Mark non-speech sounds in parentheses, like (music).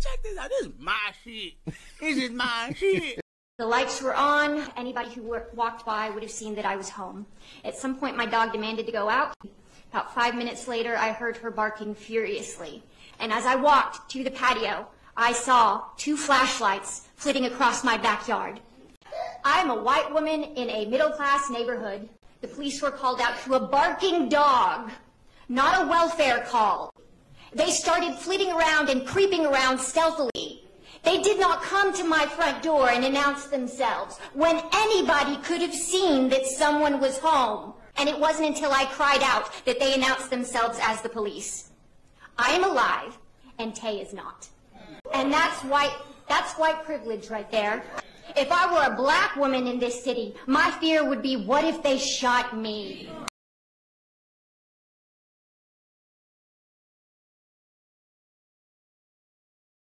check this out. This is my shit. This is my (laughs) shit. The lights were on. Anybody who walked by would have seen that I was home. At some point, my dog demanded to go out. About five minutes later, I heard her barking furiously. And as I walked to the patio, I saw two flashlights flitting across my backyard. I am a white woman in a middle class neighborhood. The police were called out to a barking dog, not a welfare call. They started flitting around and creeping around stealthily. They did not come to my front door and announce themselves when anybody could have seen that someone was home. And it wasn't until I cried out that they announced themselves as the police. I am alive, and Tay is not. And that's white, that's white privilege right there. If I were a black woman in this city, my fear would be, what if they shot me?